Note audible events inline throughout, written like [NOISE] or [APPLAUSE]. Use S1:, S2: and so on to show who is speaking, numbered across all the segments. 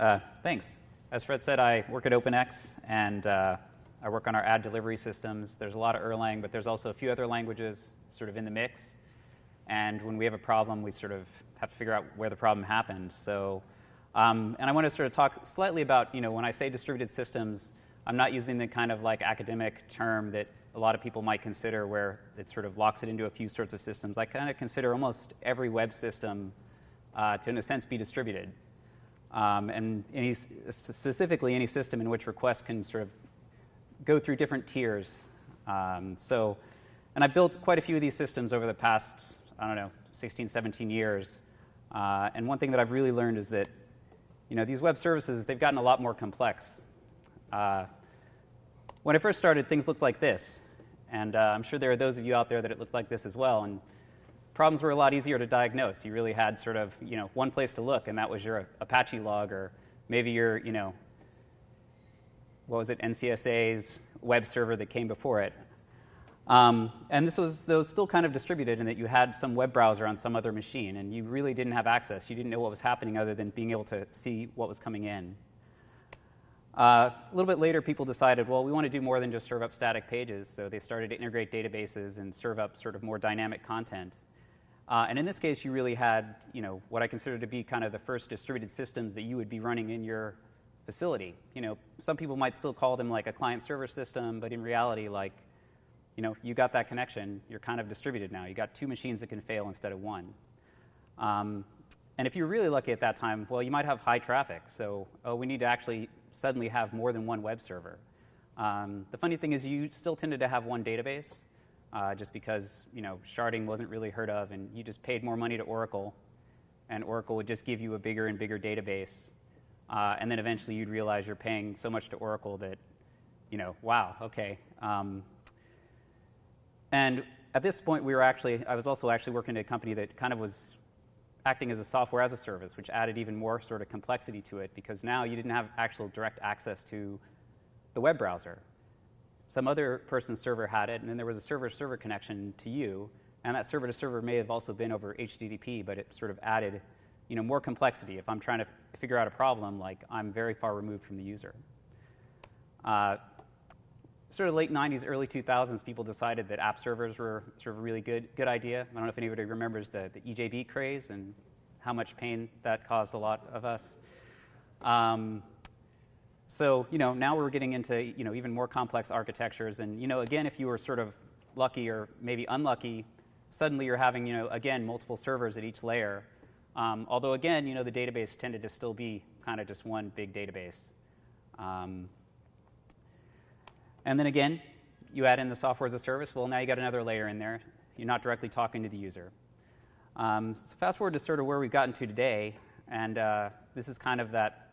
S1: Uh, thanks. As Fred said, I work at OpenX, and uh, I work on our ad delivery systems. There's a lot of Erlang, but there's also a few other languages sort of in the mix. And when we have a problem, we sort of have to figure out where the problem happened. So, um, and I want to sort of talk slightly about, you know, when I say distributed systems, I'm not using the kind of like academic term that a lot of people might consider where it sort of locks it into a few sorts of systems. I kind of consider almost every web system uh, to, in a sense, be distributed. Um, and any, specifically any system in which requests can sort of go through different tiers. Um, so, and I've built quite a few of these systems over the past, I don't know, 16, 17 years. Uh, and one thing that I've really learned is that, you know, these web services, they've gotten a lot more complex. Uh, when I first started, things looked like this. And uh, I'm sure there are those of you out there that it looked like this as well. And problems were a lot easier to diagnose. You really had sort of, you know, one place to look, and that was your Apache log, or maybe your, you know, what was it, NCSA's web server that came before it. Um, and this was, was still kind of distributed in that you had some web browser on some other machine, and you really didn't have access. You didn't know what was happening other than being able to see what was coming in. Uh, a little bit later, people decided, well, we want to do more than just serve up static pages, so they started to integrate databases and serve up sort of more dynamic content. Uh, and in this case, you really had, you know, what I consider to be kind of the first distributed systems that you would be running in your facility. You know, some people might still call them like a client-server system, but in reality, like, you know, you got that connection, you're kind of distributed now. You got two machines that can fail instead of one. Um, and if you're really lucky at that time, well, you might have high traffic. So, oh, we need to actually suddenly have more than one web server. Um, the funny thing is, you still tended to have one database, uh, just because you know sharding wasn't really heard of, and you just paid more money to Oracle, and Oracle would just give you a bigger and bigger database, uh, and then eventually you'd realize you're paying so much to Oracle that, you know, wow, okay. Um, and at this point, we were actually, I was also actually working at a company that kind of was acting as a software as a service, which added even more sort of complexity to it because now you didn't have actual direct access to the web browser. Some other person's server had it, and then there was a server to server connection to you, and that server to server may have also been over HTTP, but it sort of added you know, more complexity. If I'm trying to figure out a problem, like I'm very far removed from the user. Uh, sort of late 90s, early 2000s, people decided that app servers were sort of a really good, good idea. I don't know if anybody remembers the, the EJB craze and how much pain that caused a lot of us. Um, so, you know, now we're getting into, you know, even more complex architectures. And, you know, again, if you were sort of lucky or maybe unlucky, suddenly you're having, you know, again, multiple servers at each layer. Um, although, again, you know, the database tended to still be kind of just one big database. Um, and then again, you add in the software as a service. Well, now you got another layer in there. You're not directly talking to the user. Um, so fast forward to sort of where we've gotten to today, and uh, this is kind of that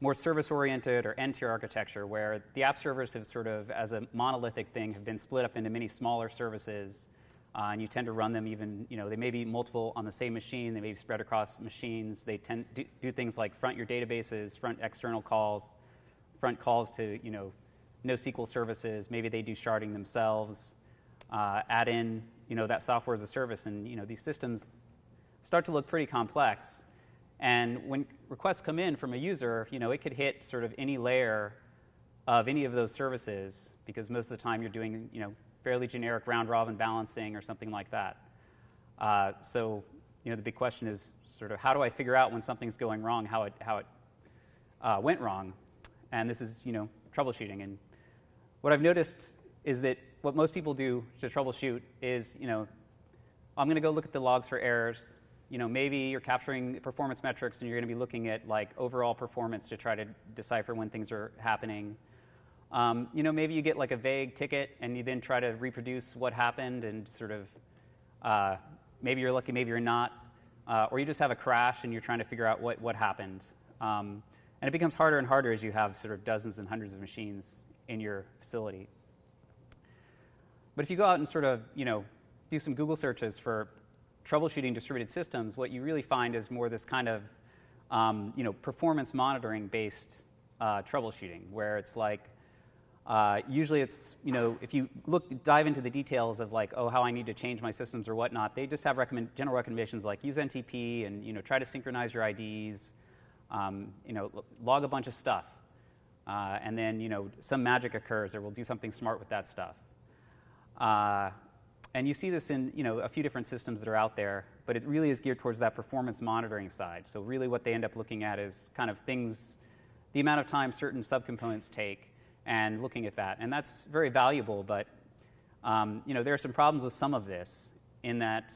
S1: more service-oriented or n-tier architecture where the app servers have sort of, as a monolithic thing, have been split up into many smaller services, uh, and you tend to run them even, you know, they may be multiple on the same machine, they may be spread across machines. They tend to do things like front your databases, front external calls, front calls to, you know, NoSQL services. Maybe they do sharding themselves. Uh, add in you know, that software as a service, and you know, these systems start to look pretty complex. And when requests come in from a user, you know, it could hit sort of any layer of any of those services because most of the time you're doing you know, fairly generic round robin balancing or something like that. Uh, so you know, the big question is sort of how do I figure out when something's going wrong, how it, how it uh, went wrong? And this is you know, troubleshooting. And what I've noticed is that what most people do to troubleshoot is, you know, I'm going to go look at the logs for errors. You know, maybe you're capturing performance metrics and you're going to be looking at like overall performance to try to decipher when things are happening. Um, you know, maybe you get like a vague ticket and you then try to reproduce what happened and sort of uh, maybe you're lucky, maybe you're not. Uh, or you just have a crash and you're trying to figure out what, what happened. Um, and it becomes harder and harder as you have sort of dozens and hundreds of machines in your facility. But if you go out and sort of, you know, do some Google searches for troubleshooting distributed systems, what you really find is more this kind of, um, you know, performance monitoring based uh, troubleshooting, where it's like, uh, usually it's, you know, if you look, dive into the details of like, oh, how I need to change my systems or whatnot, they just have recommend, general recommendations like use NTP and, you know, try to synchronize your IDs, Um, you know, log a bunch of stuff, uh, and then you know some magic occurs, or we'll do something smart with that stuff. And you see this in you know a few different systems that are out there, but it really is geared towards that performance monitoring side. So really, what they end up looking at is kind of things, the amount of time certain subcomponents take, and looking at that, and that's very valuable. But um, you know there are some problems with some of this in that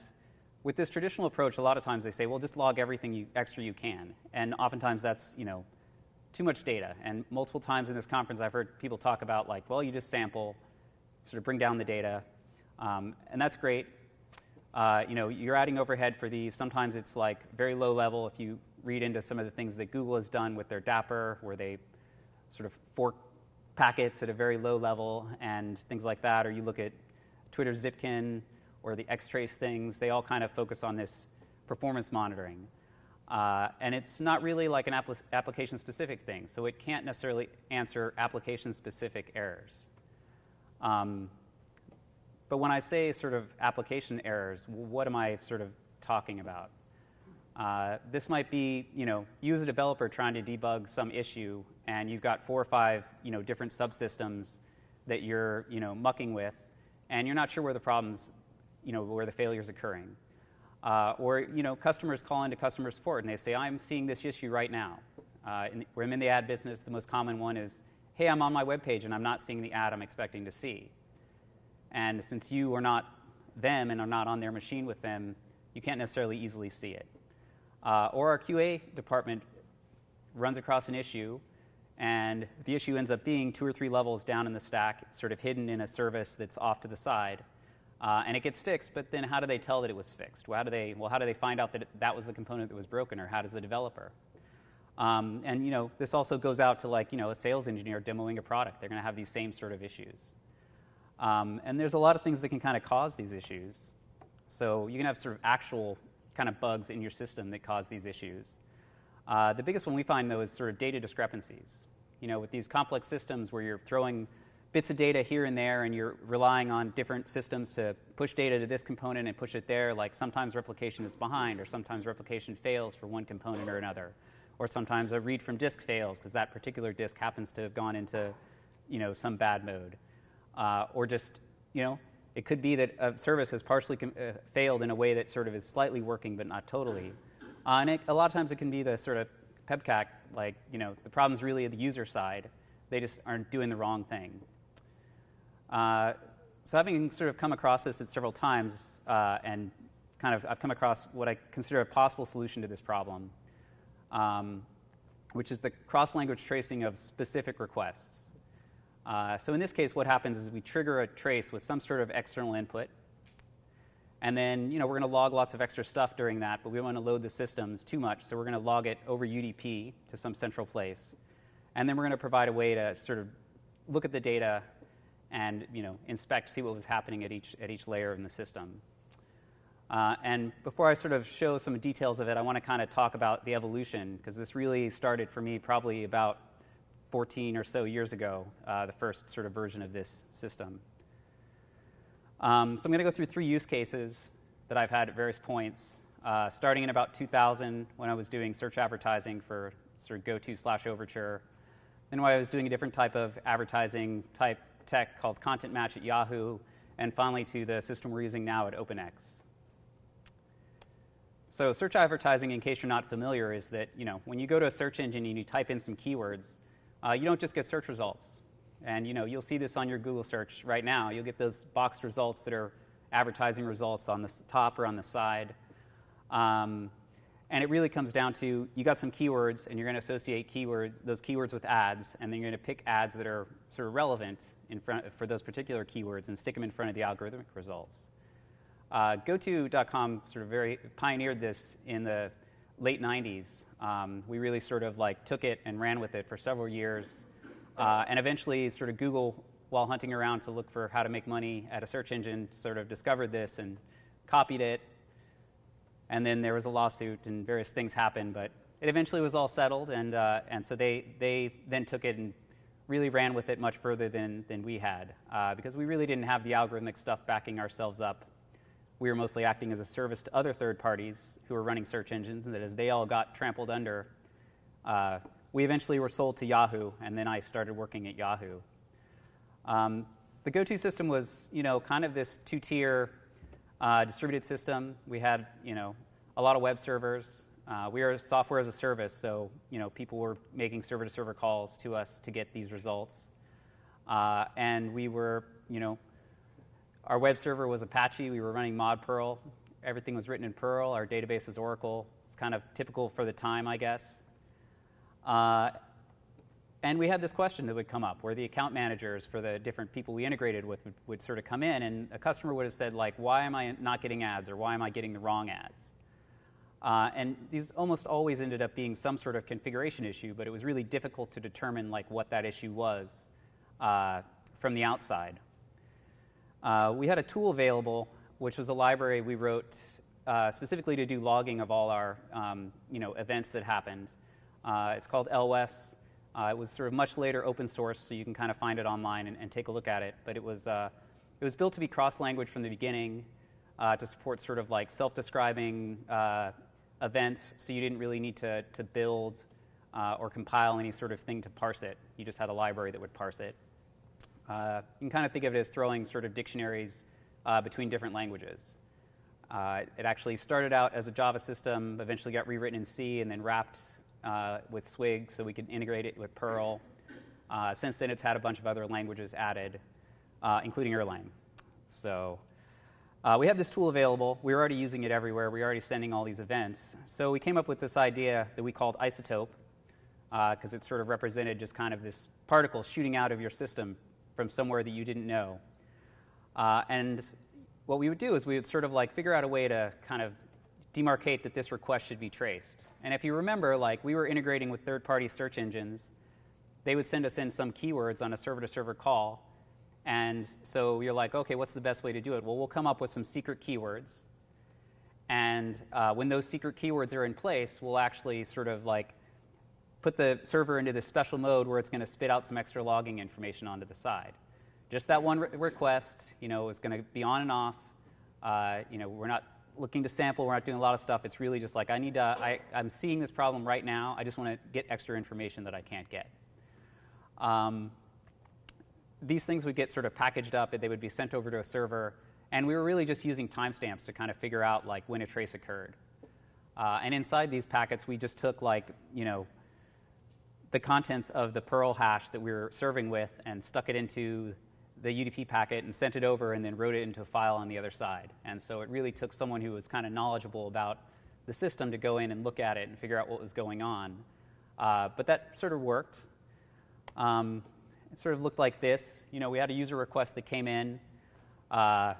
S1: with this traditional approach, a lot of times they say, well, just log everything you, extra you can. And oftentimes that's, you know, too much data. And multiple times in this conference, I've heard people talk about, like, well, you just sample, sort of bring down the data. Um, and that's great. Uh, you know, you're adding overhead for these. Sometimes it's like very low level. If you read into some of the things that Google has done with their Dapper, where they sort of fork packets at a very low level and things like that, or you look at Twitter Zipkin, or the Xtrace things, they all kind of focus on this performance monitoring. Uh, and it's not really like an apl- application specific thing, so it can't necessarily answer application specific errors. Um, but when I say sort of application errors, what am I sort of talking about? Uh, this might be, you know, you as a developer trying to debug some issue, and you've got four or five, you know, different subsystems that you're, you know, mucking with, and you're not sure where the problems you know, where the failure is occurring. Uh, or you know, customers call into customer support and they say, I'm seeing this issue right now. Uh, I'm in the ad business, the most common one is, hey, I'm on my web page and I'm not seeing the ad I'm expecting to see. And since you are not them and are not on their machine with them, you can't necessarily easily see it. Uh, or our QA department runs across an issue, and the issue ends up being two or three levels down in the stack, sort of hidden in a service that's off to the side. Uh, and it gets fixed, but then how do they tell that it was fixed? Well, how do they, well, how do they find out that it, that was the component that was broken, or how does the developer? Um, and you know, this also goes out to like you know a sales engineer demoing a product. They're going to have these same sort of issues. Um, and there's a lot of things that can kind of cause these issues. So you can have sort of actual kind of bugs in your system that cause these issues. Uh, the biggest one we find though is sort of data discrepancies. You know, with these complex systems where you're throwing bits of data here and there, and you're relying on different systems to push data to this component and push it there. Like sometimes replication is behind, or sometimes replication fails for one component or another, or sometimes a read from disk fails because that particular disk happens to have gone into, you know, some bad mode, uh, or just, you know, it could be that a service has partially com- uh, failed in a way that sort of is slightly working but not totally. Uh, and it, a lot of times it can be the sort of PEBKAC, like, you know, the problem's really at the user side. They just aren't doing the wrong thing. Uh, so having sort of come across this at several times uh, and kind of I've come across what I consider a possible solution to this problem, um, which is the cross-language tracing of specific requests. Uh, so in this case, what happens is we trigger a trace with some sort of external input, and then you know we're going to log lots of extra stuff during that, but we don't want to load the systems too much, so we're going to log it over UDP to some central place, and then we're going to provide a way to sort of look at the data and you know, inspect, see what was happening at each, at each layer in the system. Uh, and before I sort of show some details of it, I want to kind of talk about the evolution, because this really started for me probably about 14 or so years ago, uh, the first sort of version of this system. Um, so I'm going to go through three use cases that I've had at various points, uh, starting in about 2000 when I was doing search advertising for sort of GoTo slash Overture. Then when I was doing a different type of advertising type tech called Content Match at Yahoo, and finally to the system we're using now at OpenX. So search advertising, in case you're not familiar, is that you know when you go to a search engine and you type in some keywords, uh, you don't just get search results. And you know you'll see this on your Google search right now. You'll get those boxed results that are advertising results on the top or on the side. Um, and it really comes down to you got some keywords and you're going to associate keywords, those keywords with ads, and then you're going to pick ads that are sort of relevant in front, for those particular keywords and stick them in front of the algorithmic results. Uh, GoTo.com sort of very pioneered this in the late 90s. Um, we really sort of like took it and ran with it for several years, uh, and eventually sort of Google, while hunting around to look for how to make money at a search engine, sort of discovered this and copied it and then there was a lawsuit and various things happened, but it eventually was all settled, and, uh, and so they, they then took it and really ran with it much further than, than we had uh, because we really didn't have the algorithmic stuff backing ourselves up. We were mostly acting as a service to other third parties who were running search engines, and that as they all got trampled under, Uh, we eventually were sold to Yahoo, and then I started working at Yahoo. Um, the GoTo system was, you know, kind of this two-tier uh, distributed system. We had, you know, a lot of web servers. Uh, we are software as a service, so you know, people were making server-to-server calls to us to get these results. Uh, and we were, you know, our web server was Apache. We were running mod Perl. Everything was written in Perl. Our database was Oracle. It's kind of typical for the time, I guess. Uh, and we had this question that would come up where the account managers for the different people we integrated with would, would, sort of come in and a customer would have said like why am i not getting ads or why am i getting the wrong ads uh, and these almost always ended up being some sort of configuration issue but it was really difficult to determine like what that issue was uh, from the outside uh, we had a tool available which was a library we wrote uh, specifically to do logging of all our um, you know, events that happened uh, it's called LWES. Uh, it was sort of much later open source, so you can kind of find it online and, and take a look at it. But it was, uh, it was built to be cross-language from the beginning uh, to support sort of like self-describing events, so you didn't really need to, to build or compile any sort of thing to parse it. You just had a library that would parse it. You can kind of think of it as throwing sort of dictionaries between different languages. it actually started out as a Java system, eventually got rewritten in C, and then wrapped uh, with Swig so we could integrate it with Perl. Uh, since then, it's had a bunch of other languages added, uh, including Erlang. So uh, we have this tool available. We're already using it everywhere. We're already sending all these events. So we came up with this idea that we called isotope because uh, it sort of represented just kind of this particle shooting out of your system from somewhere that you didn't know. Uh, and what we would do is we would sort of like figure out a way to kind of demarcate that this request should be traced. And if you remember, like we were integrating with third-party search engines, they would send us in some keywords on a server-to-server call. And so you're like, okay, what's the best way to do it? Well, we'll come up with some secret keywords. And uh, when those secret keywords are in place, we'll actually sort of like put the server into this special mode where it's going to spit out some extra logging information onto the side. Just that one re- request, you know, is going to be on and off. Uh, you know, we're not looking to sample. We're not doing a lot of stuff. It's really just like I need to. I, I'm seeing this problem right now. I just want to get extra information that I can't get. Um, these things would get sort of packaged up, and they would be sent over to a server. And we were really just using timestamps to kind of figure out like when a trace occurred. Uh, and inside these packets, we just took like you know the contents of the Perl hash that we were serving with and stuck it into the UDP packet and sent it over and then wrote it into a file on the other side. And so it really took someone who was kind of knowledgeable about the system to go in and look at it and figure out what was going on. Uh, but that sort of worked. Um, it sort of looked like this. You know, we had a user request that came in. Uh,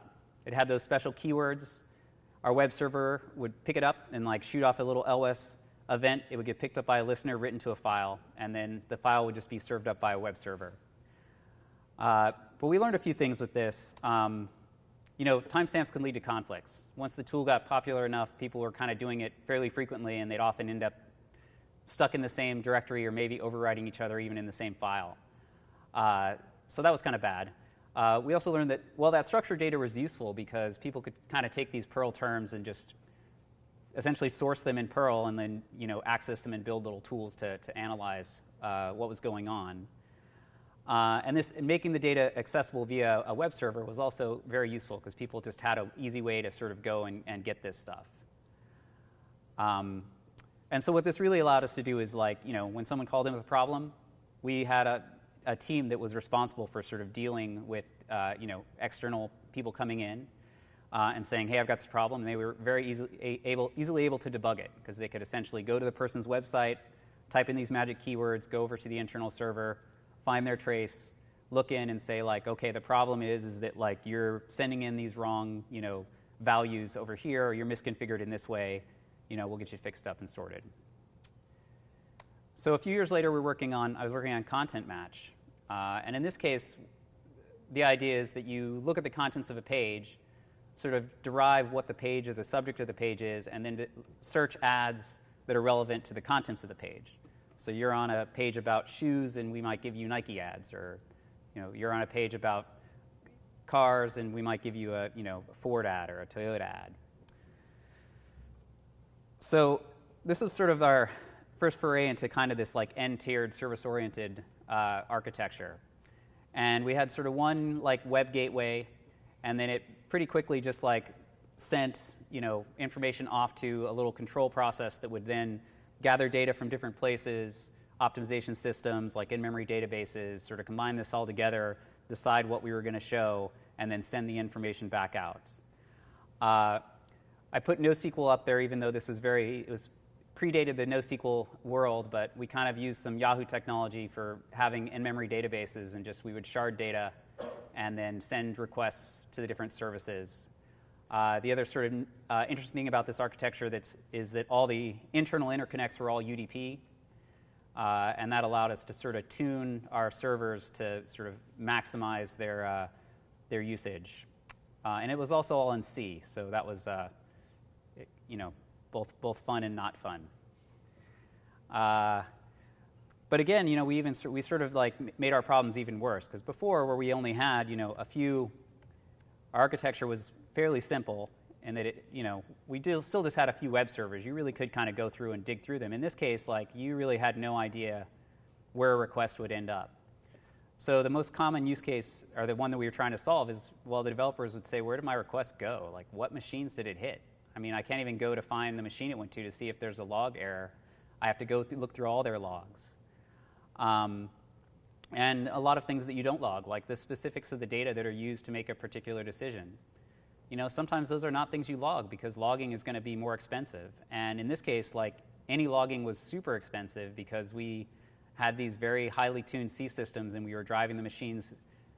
S1: it had those special keywords. Our web server would pick it up and like shoot off a little LWES event. It would get picked up by a listener, written to a file, and then the file would just be served up by a web server. Uh, but we learned a few things with this. Um, you know, timestamps can lead to conflicts. Once the tool got popular enough, people were kind of doing it fairly frequently, and they'd often end up stuck in the same directory or maybe overwriting each other even in the same file. Uh, so that was kind of bad. Uh, we also learned that, well, that structured data was useful because people could kind of take these Perl terms and just essentially source them in Perl and then, you know, access them and build little tools to, to analyze uh, what was going on. Uh, and this making the data accessible via a web server was also very useful because people just had an easy way to sort of go and, and get this stuff. Um, and so what this really allowed us to do is like, you know, when someone called in with a problem, we had a, a team that was responsible for sort of dealing with, uh, you know, external people coming in uh, and saying, hey, I've got this problem. And they were very easily able, easily able to debug it because they could essentially go to the person's website, type in these magic keywords, go over to the internal server, find their trace, look in and say like, okay, the problem is is that like you're sending in these wrong, you know, values over here, or you're misconfigured in this way. You know, we'll get you fixed up and sorted. So a few years later, we're working on. I was working on content match, uh, and in this case, the idea is that you look at the contents of a page, sort of derive what the page or the subject of the page is, and then search ads that are relevant to the contents of the page. So you're on a page about shoes, and we might give you Nike ads, or you know, you're on a page about cars, and we might give you a you know a Ford ad or a Toyota ad. So this is sort of our first foray into kind of this like n-tiered service-oriented uh, architecture. And we had sort of one like web gateway, and then it pretty quickly just like sent you know information off to a little control process that would then gather data from different places, optimization systems like in-memory databases, sort of combine this all together, decide what we were going to show, and then send the information back out. Uh, I put NoSQL up there, even though this was very, it was predated the NoSQL world, but we kind of used some Yahoo technology for having in-memory databases, and just we would shard data and then send requests to the different services. Uh, the other sort of uh, interesting thing about this architecture that's, is that all the internal interconnects were all UDP, uh, and that allowed us to sort of tune our servers to sort of maximize their, uh, their usage. Uh, and it was also all in C, so that was, uh, it, you know, both, both fun and not fun. Uh, but again, you know, we even we sort of like made our problems even worse because before, where we only had you know a few, architecture was fairly simple and that it, you know, we still just had a few web servers. You really could kind of go through and dig through them. In this case, like you really had no idea where a request would end up. So the most common use case, or the one that we were trying to solve, is well, the developers would say, where did my request go? Like, what machines did it hit? I mean, I can't even go to find the machine it went to to see if there's a log error. I have to go th- look through all their logs. Um, and a lot of things that you don't log, like the specifics of the data that are used to make a particular decision you know, sometimes those are not things you log because logging is going to be more expensive. And in this case, like any logging was super expensive because we had these very highly tuned C systems and we were driving the machines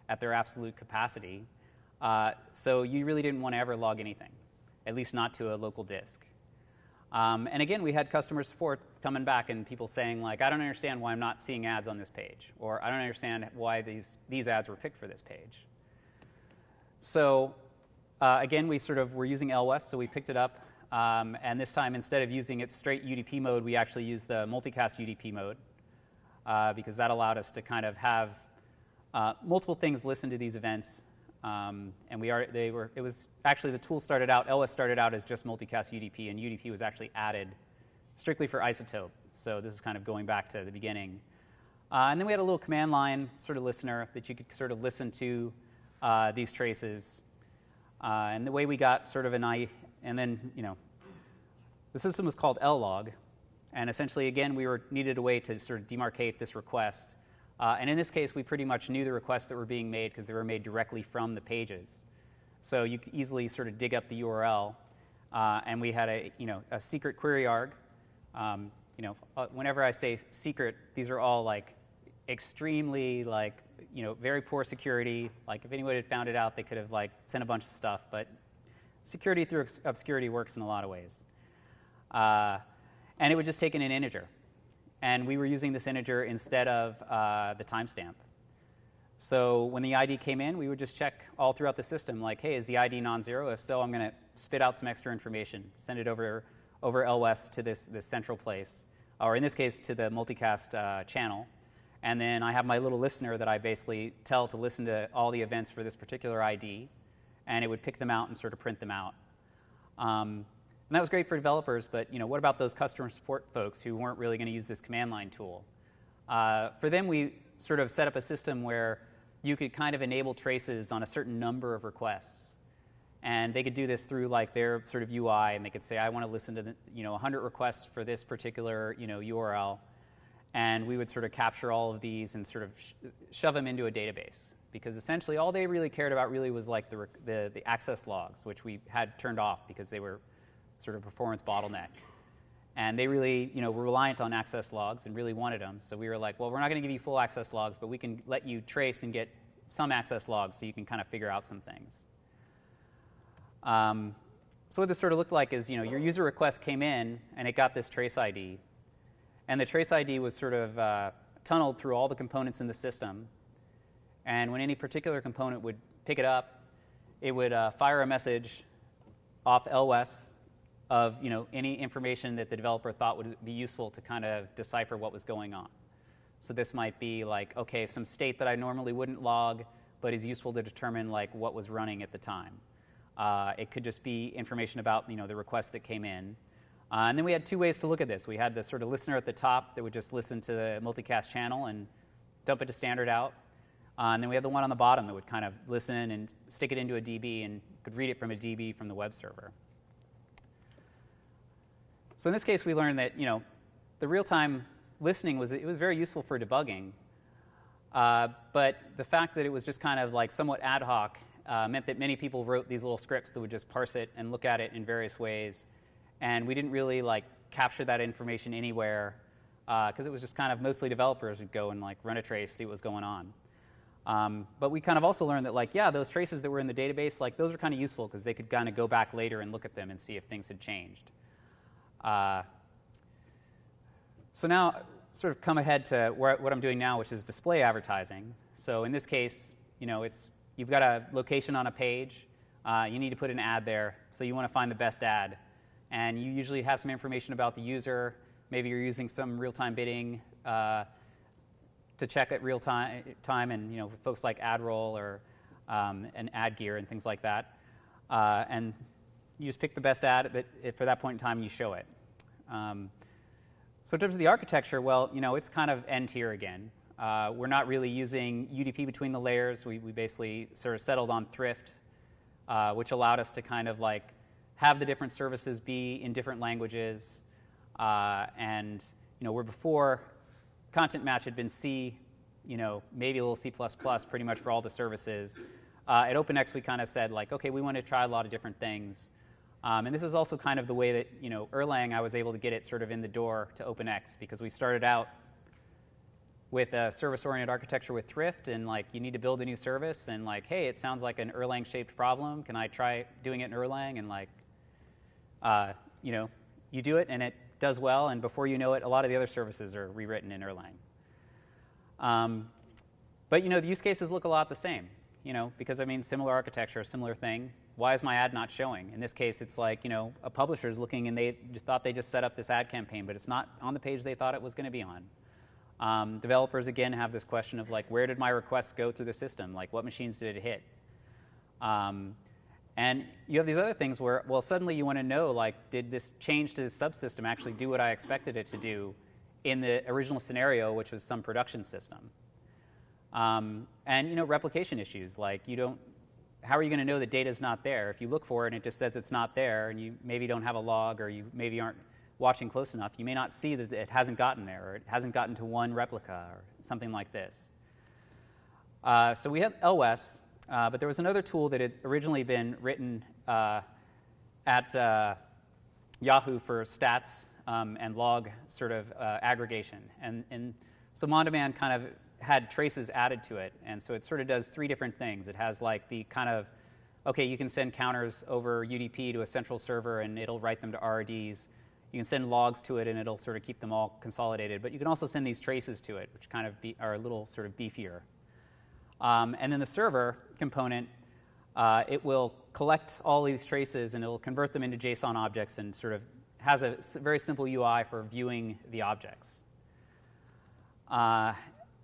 S1: at their absolute capacity. Uh, so you really didn't want to ever log anything, at least not to a local disk. Um, and again, we had customer support coming back and people saying like, I don't understand why I'm not seeing ads on this page, or I don't understand why these, these ads were picked for this page. So uh, again, we sort of were using LWES, so we picked it up. Um, and this time, instead of using its straight UDP mode, we actually used the multicast UDP mode uh, because that allowed us to kind of have uh, multiple things listen to these events. Um, and we are, they were, it was actually the tool started out, LS started out as just multicast UDP, and UDP was actually added strictly for isotope. So this is kind of going back to the beginning. Uh, and then we had a little command line sort of listener that you could sort of listen to uh, these traces. Uh, and the way we got sort of an I, and then, you know, the system was called LLog. And essentially, again, we were needed a way to sort of demarcate this request. Uh, and in this case, we pretty much knew the requests that were being made because they were made directly from the pages. So you could easily sort of dig up the URL. Uh, and we had a, you know, a secret query arg. Um, you know, uh, whenever I say secret, these are all like extremely like you know, very poor security. Like if anyone had found it out, they could have like sent a bunch of stuff. But security through obscurity works in a lot of ways. Uh, and it would just take in an integer. And we were using this integer instead of uh, the timestamp. So when the ID came in, we would just check all throughout the system, like, hey, is the ID non-zero? If so, I'm going to spit out some extra information, send it over over LWES to this, this central place, or in this case, to the multicast uh, channel. And then I have my little listener that I basically tell to listen to all the events for this particular ID, and it would pick them out and sort of print them out. Um, and that was great for developers, but you know, what about those customer support folks who weren't really going to use this command line tool? Uh, for them, we sort of set up a system where you could kind of enable traces on a certain number of requests. And they could do this through like their sort of UI, and they could say, I want to listen to the, you know 100 requests for this particular you know URL and we would sort of capture all of these and sort of sh- shove them into a database because essentially all they really cared about really was like the, the, the, access logs which we had turned off because they were sort of performance bottleneck. And they really you know were reliant on access logs and really wanted them so we were like well we're not going to give you full access logs but we can let you trace and get some access logs so you can kind of figure out some things. Um, so what this sort of looked like is you know your user request came in and it got this trace id and the trace ID was sort of uh, tunneled through all the components in the system. And when any particular component would pick it up, it would uh, fire a message off LWES of you know, any information that the developer thought would be useful to kind of decipher what was going on. So this might be like, okay, some state that I normally wouldn't log, but is useful to determine like what was running at the time. Uh, it could just be information about you know, the request that came in. Uh, and then we had two ways to look at this. We had the sort of listener at the top that would just listen to the multicast channel and dump it to standard out. Uh, and then we had the one on the bottom that would kind of listen and stick it into a DB and could read it from a DB from the web server. So in this case, we learned that you know the real-time listening was it was very useful for debugging, uh, but the fact that it was just kind of like somewhat ad hoc uh, meant that many people wrote these little scripts that would just parse it and look at it in various ways and we didn't really like capture that information anywhere because uh, it was just kind of mostly developers would go and like run a trace, see what was going on. Um, but we kind of also learned that like yeah, those traces that were in the database like those are kind of useful because they could kind of go back later and look at them and see if things had changed. Uh, so now sort of come ahead to where, what I'm doing now, which is display advertising. So in this case, you know, it's you've got a location on a page. Uh, you need to put an ad there, so you want to find the best ad and you usually have some information about the user. Maybe you're using some real-time bidding uh, to check at real time, time and you know folks like AdRoll or um, and AdGear and things like that. Uh, and you just pick the best ad that, for that point in time, you show it. Um, so in terms of the architecture, well, you know, it's kind of n-tier again. Uh, we're not really using UDP between the layers. We, we basically sort of settled on Thrift, uh, which allowed us to kind of like have the different services be in different languages. Uh, and you know, where before content match had been C, you know, maybe a little C++ pretty much for all the services. Uh, at OpenX, we kind of said like, okay, we want to try a lot of different things. Um, and this was also kind of the way that you know Erlang, I was able to get it sort of in the door to OpenX because we started out with a service-oriented architecture with Thrift, and like you need to build a new service, and like, hey, it sounds like an Erlang-shaped problem. Can I try doing it in Erlang? And like, uh, you know, you do it and it does well, and before you know it, a lot of the other services are rewritten in Erlang. Um, but you know, the use cases look a lot the same, you know, because I mean, similar architecture, similar thing. Why is my ad not showing? In this case, it's like, you know, a publisher is looking and they thought they just set up this ad campaign, but it's not on the page they thought it was going to be on. Um, developers, again, have this question of like, where did my requests go through the system? Like, what machines did it hit? Um, and you have these other things where, well, suddenly you want to know, like, did this change to the subsystem actually do what I expected it to do in the original scenario, which was some production system? Um, and, you know, replication issues, like you don't, how are you going to know that data is not there? If you look for it and it just says it's not there, and you maybe don't have a log or you maybe aren't watching close enough, you may not see that it hasn't gotten there or it hasn't gotten to one replica or something like this. Uh, so we have LWES, uh, but there was another tool that had originally been written uh, at uh, Yahoo for stats um, and log sort of uh, aggregation. And, and so Mondemand kind of had traces added to it. And so it sort of does three different things. It has like the kind of, okay, you can send counters over UDP to a central server and it'll write them to RRDs. You can send logs to it and it'll sort of keep them all consolidated. But you can also send these traces to it, which kind of be, are a little sort of beefier. Um, and then the server component, uh, it will collect all these traces and it will convert them into JSON objects and sort of has a very simple UI for viewing the objects. Uh,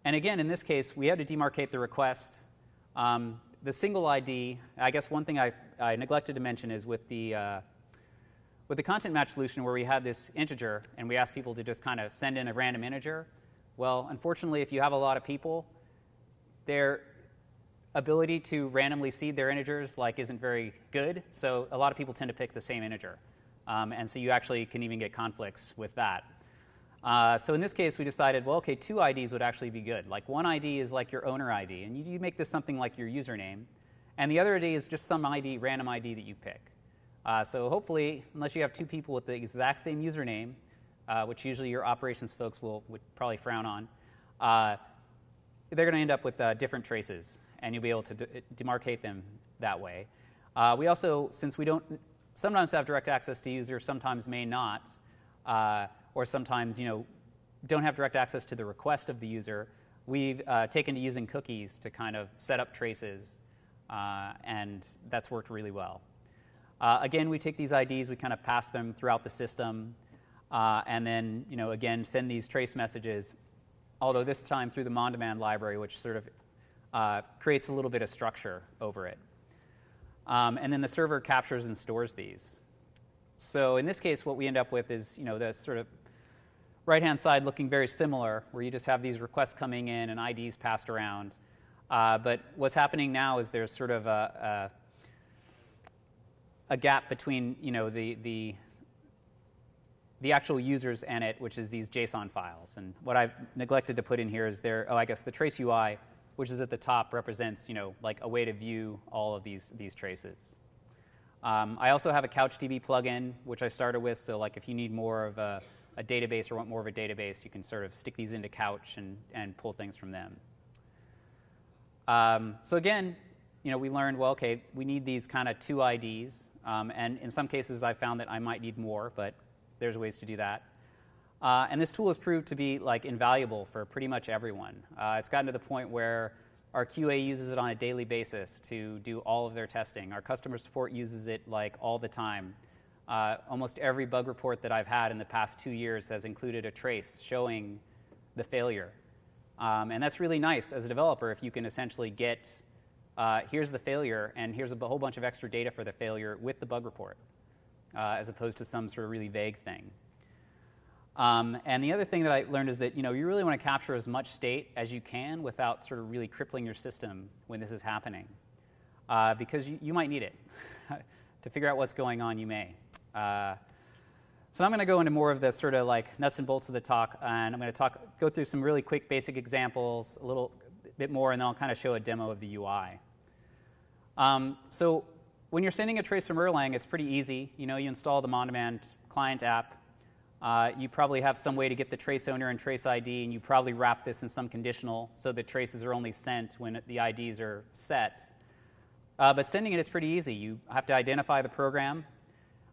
S1: and again, in this case, we had to demarcate the request. Um, the single ID, I guess one thing I, I neglected to mention is with the, uh, with the content match solution where we had this integer and we asked people to just kind of send in a random integer, well, unfortunately, if you have a lot of people, their ability to randomly seed their integers like isn't very good. So a lot of people tend to pick the same integer. Um, and so you actually can even get conflicts with that. Uh, so in this case, we decided, well, okay, two IDs would actually be good. Like one ID is like your owner ID, and you, you make this something like your username. And the other ID is just some ID, random ID that you pick. Uh, so hopefully, unless you have two people with the exact same username, uh, which usually your operations folks will would probably frown on, uh, they're going to end up with uh, different traces, and you'll be able to de- demarcate them that way. Uh, we also, since we don't sometimes have direct access to users, sometimes may not, uh, or sometimes you know don't have direct access to the request of the user, we've uh, taken to using cookies to kind of set up traces, uh, and that's worked really well. Uh, again, we take these IDs, we kind of pass them throughout the system, and then you know again send these trace messages although this time through the Mondemand library, which sort of uh, creates a little bit of structure over it. Um, and then the server captures and stores these. So in this case, what we end up with is, you know, the sort of right-hand side looking very similar, where you just have these requests coming in and IDs passed around. Uh, but what's happening now is there's sort of a, a, a gap between, you know, the, the, the actual users and it, which is these JSON files. And what I've neglected to put in here is there, oh, I guess the trace UI, which is at the top, represents, you know, like a way to view all of these, these traces. Um, I also have a CouchDB plugin, which I started with. So like if you need more of a, a, database or want more of a database, you can sort of stick these into Couch and, and pull things from them. Um, so again, you know, we learned, well, okay, we need these kind of two IDs. Um, and in some cases, I found that I might need more, but there's ways to do that. Uh, and this tool has proved to be like invaluable for pretty much everyone. Uh, it's gotten to the point where our QA uses it on a daily basis to do all of their testing. Our customer support uses it like all the time. Uh, almost every bug report that I've had in the past two years has included a trace showing the failure. Um, and that's really nice as a developer if you can essentially get uh, here's the failure and here's a whole bunch of extra data for the failure with the bug report, uh, as opposed to some sort of really vague thing. Um, and the other thing that I learned is that you know you really want to capture as much state as you can without sort of really crippling your system when this is happening, uh, because you, you, might need it [LAUGHS] to figure out what's going on. You may. Uh, so I'm going to go into more of the sort of like nuts and bolts of the talk, and I'm going to talk go through some really quick basic examples, a little bit more, and then I'll kind of show a demo of the UI. Um, so when you're sending a trace from Erlang, it's pretty easy. You know, you install the Mondemand client app uh, you probably have some way to get the trace owner and trace ID, and you probably wrap this in some conditional so the traces are only sent when the IDs are set. Uh, but sending it is pretty easy. You have to identify the program.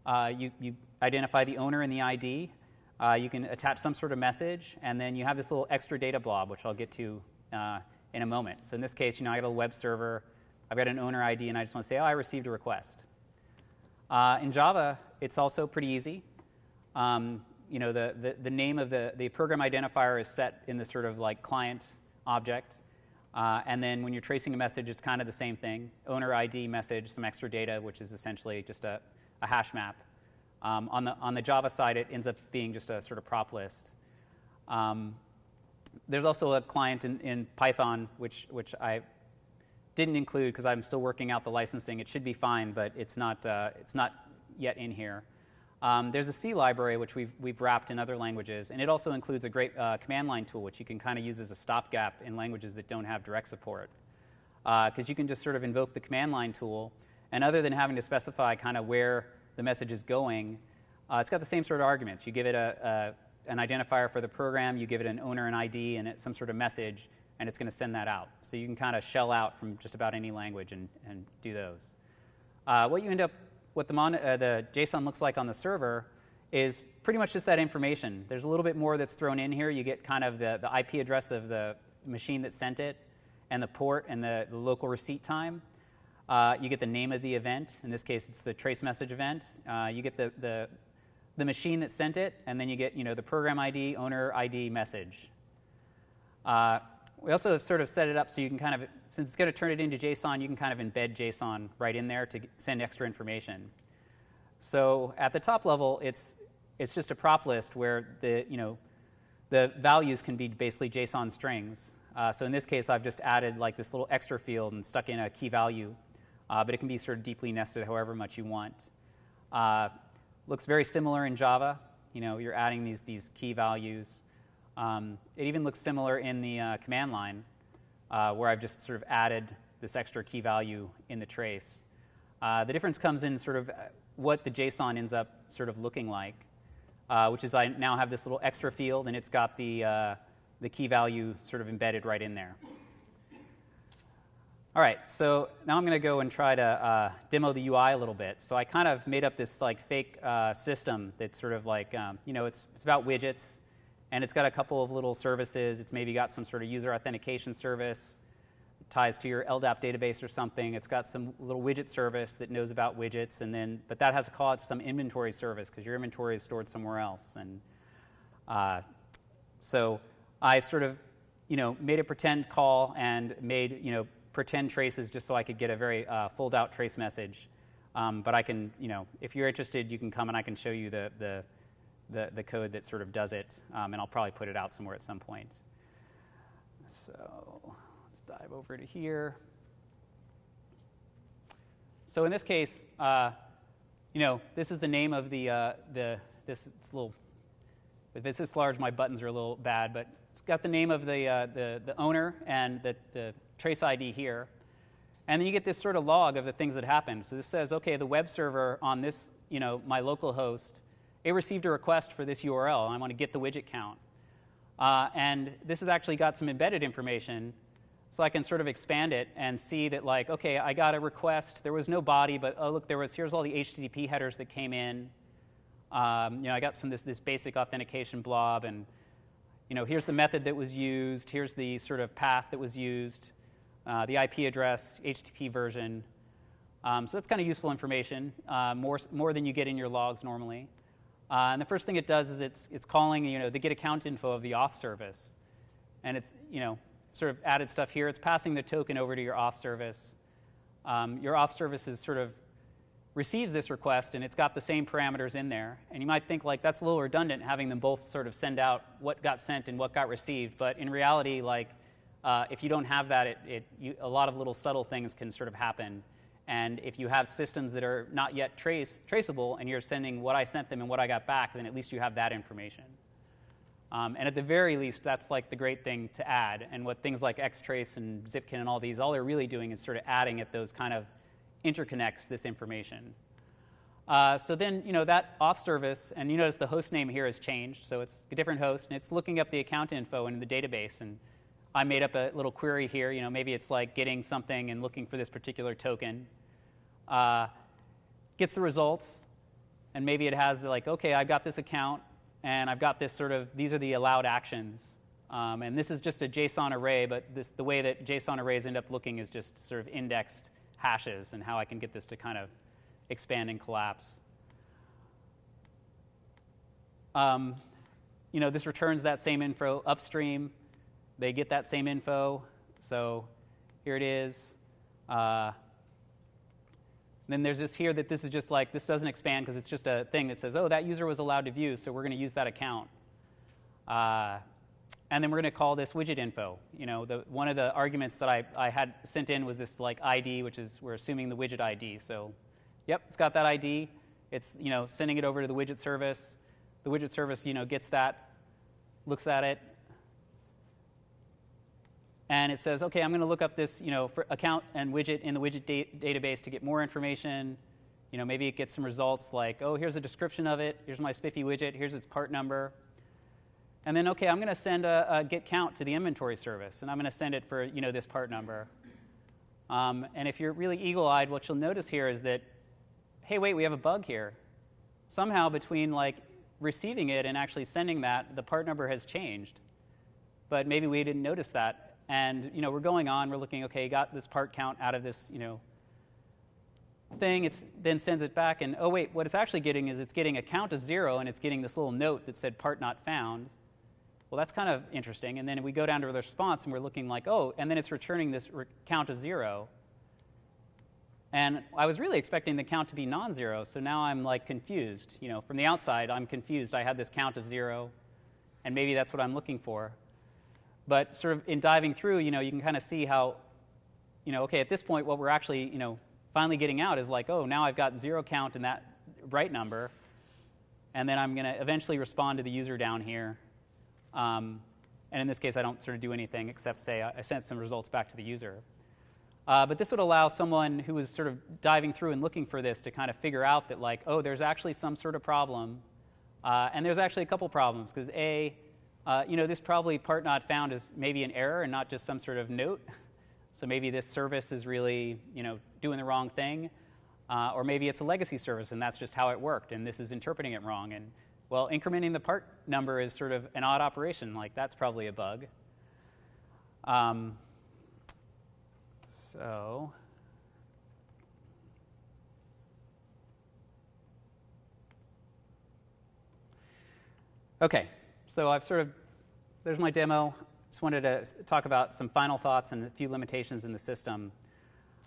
S1: Uh, you, you, identify the owner and the ID. Uh, you can attach some sort of message, and then you have this little extra data blob, which I'll get to uh, in a moment. So in this case, you know, I got a web server. I've got an owner ID, and I just want to say, oh, I received a request. Uh, in Java, it's also pretty easy. Um, you know, the, the, the, name of the, the program identifier is set in the sort of like client object. Uh, and then when you're tracing a message, it's kind of the same thing. Owner ID message, some extra data, which is essentially just a, a hash map. Um, on, the, on the Java side, it ends up being just a sort of prop list. Um, there's also a client in, in Python, which, which I didn't include because I'm still working out the licensing. It should be fine, but it's not, uh, it's not yet in here. Um, there's a C library which we've, we've wrapped in other languages, and it also includes a great uh, command line tool which you can kind of use as a stopgap in languages that don't have direct support. Because uh, you can just sort of invoke the command line tool, and other than having to specify kind of where the message is going, uh, it's got the same sort of arguments. You give it a, a, an identifier for the program, you give it an owner and ID, and some sort of message, and it's going to send that out. So you can kind of shell out from just about any language and, and do those. Uh, what you end up what the, uh, the JSON looks like on the server is pretty much just that information. There's a little bit more that's thrown in here. You get kind of the, the IP address of the machine that sent it, and the port and the, the local receipt time. Uh, you get the name of the event. In this case, it's the trace message event. Uh, you get the, the, the machine that sent it, and then you get you know, the program ID, owner ID message. Uh, we also have sort of set it up so you can kind of, since it's going to turn it into JSON, you can kind of embed JSON right in there to send extra information. So at the top level, it's, it's just a prop list where the, you know, the values can be basically JSON strings. Uh, so in this case, I've just added like this little extra field and stuck in a key value, uh, but it can be sort of deeply nested however much you want. Uh, looks very similar in Java. You know, you're adding these, these key values. Um, it even looks similar in the uh, command line, uh, where I've just sort of added this extra key value in the trace. Uh, the difference comes in sort of uh, what the JSON ends up sort of looking like, uh, which is I now have this little extra field, and it's got the, uh, the key value sort of embedded right in there. All right, so now I'm going to go and try to uh, demo the UI a little bit. So I kind of made up this like fake uh, system that's sort of like, um, you know, it's, it's about widgets and it's got a couple of little services. It's maybe got some sort of user authentication service, ties to your LDAP database or something. It's got some little widget service that knows about widgets, and then but that has a call out to some inventory service because your inventory is stored somewhere else. And uh, so I sort of, you know, made a pretend call and made you know pretend traces just so I could get a very uh, fold out trace message. Um, but I can, you know, if you're interested, you can come and I can show you the, the, the, the code that sort of does it, um, and I'll probably put it out somewhere at some point. So let's dive over to here. So in this case, uh, you know, this is the name of the, uh, the this little, if it's this large, my buttons are a little bad, but it's got the name of the, uh, the, the owner and the, the trace ID here. And then you get this sort of log of the things that happened. So this says, okay, the web server on this, you know, my local host, it received a request for this URL, and I want to get the widget count. Uh, and this has actually got some embedded information, so I can sort of expand it and see that, like, okay, I got a request. There was no body, but oh, look, there was, here's all the HTTP headers that came in. Um, you know, I got some this, this basic authentication blob, and, you know, here's the method that was used. Here's the sort of path that was used. Uh, the IP address, HTTP version. Um, so that's kind of useful information, uh, more, more than you get in your logs normally. Uh, and the first thing it does is it's, it's calling you know, the get account info of the auth service. And it's you know, sort of added stuff here. It's passing the token over to your auth service. Um, your auth service is sort of receives this request and it's got the same parameters in there. And you might think like that's a little redundant having them both sort of send out what got sent and what got received. But in reality, like uh, if you don't have that, it, it, you, a lot of little subtle things can sort of happen. And if you have systems that are not yet trace, traceable and you're sending what I sent them and what I got back, then at least you have that information. Um, and at the very least, that's like the great thing to add. And what things like Xtrace and Zipkin and all these, all they're really doing is sort of adding at those kind of interconnects this information. Uh, so then, you know, that auth service, and you notice the host name here has changed. So it's a different host, and it's looking up the account info in the database. And I made up a little query here. You know, maybe it's like getting something and looking for this particular token. Uh, gets the results, and maybe it has the, like, okay, I've got this account, and I've got this sort of, these are the allowed actions. Um, and this is just a JSON array, but this, the way that JSON arrays end up looking is just sort of indexed hashes and how I can get this to kind of expand and collapse. Um, you know, this returns that same info upstream they get that same info. So here it is. Uh, then there's this here that this is just like, this doesn't expand because it's just a thing that says, oh, that user was allowed to view, so we're going to use that account. Uh, and then we're going to call this widget info. You know, the, one of the arguments that I, I had sent in was this like ID, which is we're assuming the widget ID. So, yep, it's got that ID. It's you know sending it over to the widget service. The widget service you know gets that, looks at it, and it says, okay, I'm going to look up this you know, account and widget in the widget da database to get more information. You know, maybe it gets some results like, oh, here's a description of it. Here's my spiffy widget. Here's its part number. And then, okay, I'm going to send a, a, get count to the inventory service, and I'm going to send it for you know, this part number. Um, and if you're really eagle-eyed, what you'll notice here is that, hey, wait, we have a bug here. Somehow between like receiving it and actually sending that, the part number has changed. But maybe we didn't notice that and you know, we're going on, we're looking, okay, got this part count out of this you know, thing, it then sends it back, and oh wait, what it's actually getting is it's getting a count of zero, and it's getting this little note that said part not found. Well, that's kind of interesting. And then we go down to the response, and we're looking like, oh, and then it's returning this re- count of zero. And I was really expecting the count to be non-zero, so now I'm like confused. You know, from the outside, I'm confused. I had this count of zero, and maybe that's what I'm looking for. But sort of in diving through, you know, you can kind of see how, you know, okay, at this point, what we're actually, you know, finally getting out is like, oh, now I've got zero count in that right number, and then I'm going to eventually respond to the user down here. Um, and in this case, I don't sort of do anything except say I sent some results back to the user. Uh, but this would allow someone who was sort of diving through and looking for this to kind of figure out that, like, oh, there's actually some sort of problem. Uh, and there's actually a couple problems because A, uh, you know, this probably part not found is maybe an error and not just some sort of note. So maybe this service is really, you know, doing the wrong thing. Uh, or maybe it's a legacy service and that's just how it worked and this is interpreting it wrong. And well, incrementing the part number is sort of an odd operation. Like that's probably a bug. Um, so. Okay, so I've sort of, there's my demo. Just wanted to talk about some final thoughts and a few limitations in the system.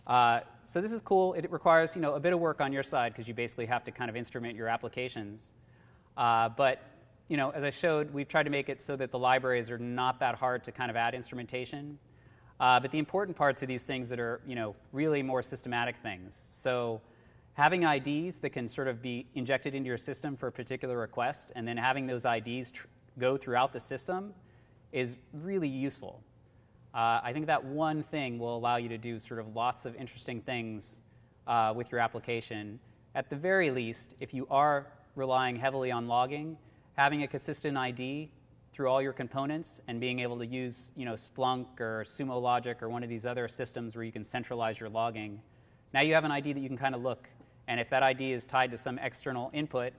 S1: Uh, so this is cool. It requires you know a bit of work on your side because you basically have to kind of instrument your applications. Uh, but you know, as I showed, we've tried to make it so that the libraries are not that hard to kind of add instrumentation. Uh, but the important parts are these things that are you know really more systematic things. So having IDs that can sort of be injected into your system for a particular request, and then having those IDs go throughout the system is really useful. Uh, I think that one thing will allow you to do sort of lots of interesting things uh, with your application. At the very least, if you are relying heavily on logging, having a consistent ID through all your components and being able to use you know, Splunk or Sumo Logic or one of these other systems where you can centralize your logging, now you have an ID that you can kind of look. And if that ID is tied to some external input,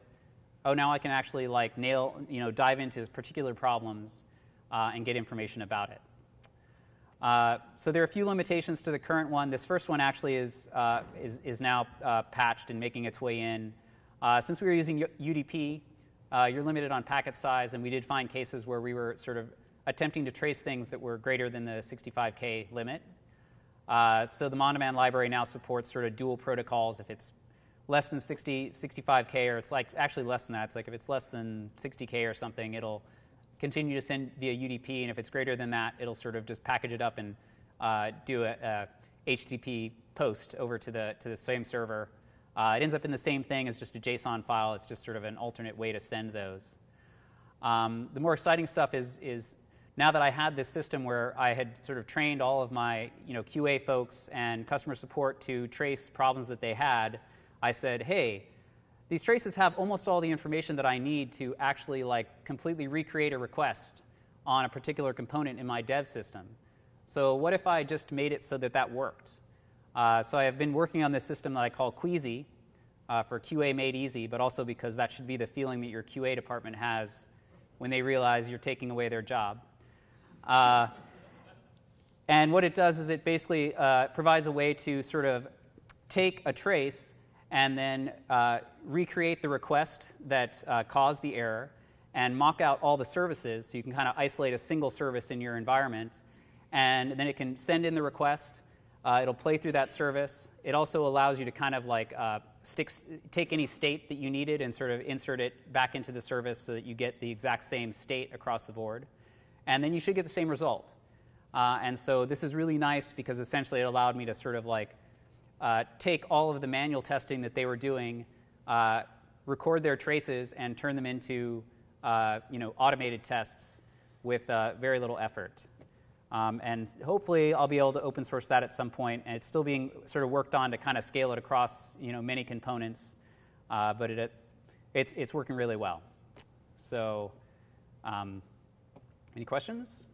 S1: oh, now I can actually like nail, you know, dive into particular problems uh, and get information about it. Uh, so there are a few limitations to the current one. This first one actually is, uh, is, is, now uh, patched and making its way in. Uh, since we were using UDP, uh, you're limited on packet size, and we did find cases where we were sort of attempting to trace things that were greater than the 65K limit. so the Mondemand library now supports sort of dual protocols. If it's less than 60, 65K, or it's like actually less than that, it's like if it's less than 60K or something, it'll continue to send via UDP, and if it's greater than that, it'll sort of just package it up and uh, do a, a, HTTP post over to the, to the same server. Uh, it ends up in the same thing as just a JSON file. It's just sort of an alternate way to send those. Um, the more exciting stuff is, is now that I had this system where I had sort of trained all of my you know, QA folks and customer support to trace problems that they had, I said, hey, these traces have almost all the information that I need to actually like completely recreate a request on a particular component in my dev system. So what if I just made it so that that worked? Uh, so I have been working on this system that I call Queasy uh, for QA made easy, but also because that should be the feeling that your QA department has when they realize you're taking away their job. Uh, and what it does is it basically uh, provides a way to sort of take a trace and then uh, recreate the request that uh, caused the error and mock out all the services so you can kind of isolate a single service in your environment. And then it can send in the request. Uh, it'll play through that service. It also allows you to kind of like uh, stick, take any state that you needed and sort of insert it back into the service so that you get the exact same state across the board. And then you should get the same result. Uh, and so this is really nice because essentially it allowed me to sort of like uh, take all of the manual testing that they were doing, uh, record their traces, and turn them into uh, you know, automated tests with uh, very little effort. Um, and hopefully, I'll be able to open source that at some point. And it's still being sort of worked on to kind of scale it across you know, many components, uh, but it, it's, it's working really well. So, um, any questions?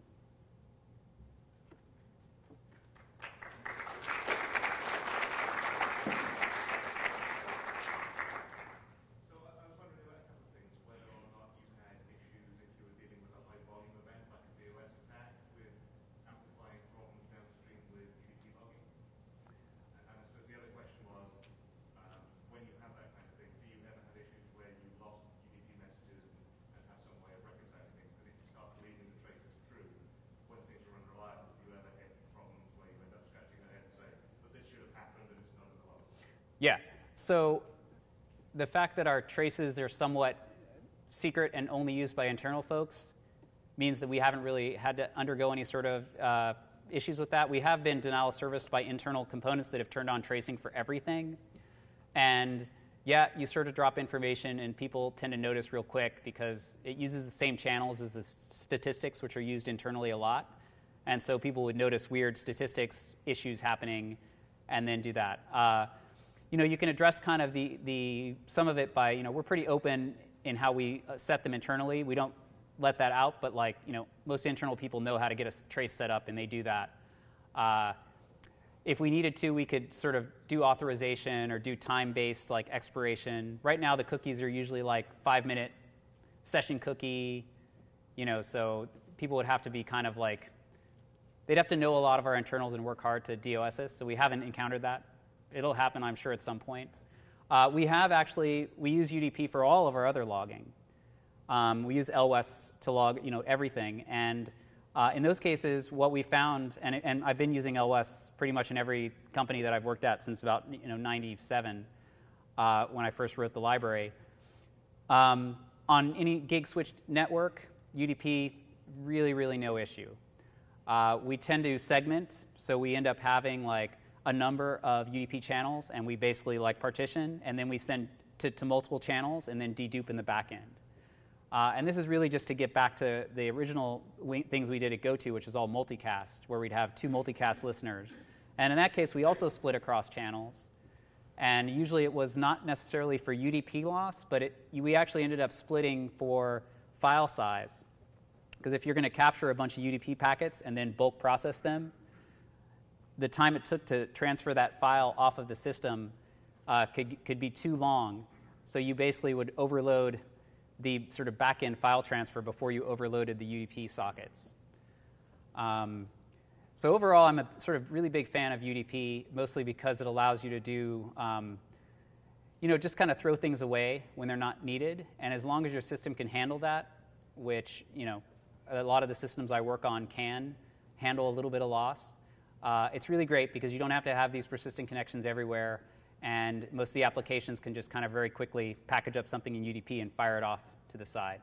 S1: So the fact that our traces are somewhat secret and only used by internal folks means that we haven't really had to undergo any sort of uh, issues with that. We have been denial of service by internal components that have turned on tracing for everything. And yeah, you sort of drop information and people tend to notice real quick because it uses the same channels as the statistics, which are used internally a lot. And so people would notice weird statistics issues happening and then do that. Uh, you know, you can address kind of the, the, some of it by, you know, we're pretty open in how we uh, set them internally. We don't let that out, but like, you know, most internal people know how to get a trace set up and they do that. Uh, if we needed to, we could sort of do authorization or do time-based like expiration. Right now, the cookies are usually like five-minute session cookie, you know, so people would have to be kind of like, they'd have to know a lot of our internals and work hard to DOS this, so we haven't encountered that it'll happen, I'm sure, at some point. Uh, we have actually, we use UDP for all of our other logging. Um, we use LWES to log, you know, everything. And Uh, in those cases, what we found, and, and, I've been using LWES pretty much in every company that I've worked at since about you know, 97, uh, when I first wrote the library. Um, on any gig switched network, UDP, really, really no issue. Uh, we tend to segment, so we end up having like a number of UDP channels, and we basically like partition, and then we send to, to multiple channels, and then dedupe in the back end. Uh, and this is really just to get back to the original things we did at GoTo, which is all multicast, where we'd have two multicast listeners. And in that case, we also split across channels. And usually it was not necessarily for UDP loss, but it, we actually ended up splitting for file size. Because if you're going to capture a bunch of UDP packets and then bulk process them, the time it took to transfer that file off of the system uh, could, could be too long. So you basically would overload the sort of backend file transfer before you overloaded the UDP sockets. Um, so overall, I'm a sort of really big fan of UDP, mostly because it allows you to do, um, you know, just kind of throw things away when they're not needed. And as long as your system can handle that, which, you know, a lot of the systems I work on can handle a little bit of loss, uh, it's really great because you don't have to have these persistent connections everywhere and most of the applications can just kind of very quickly package up something in UDP and fire it off to the side.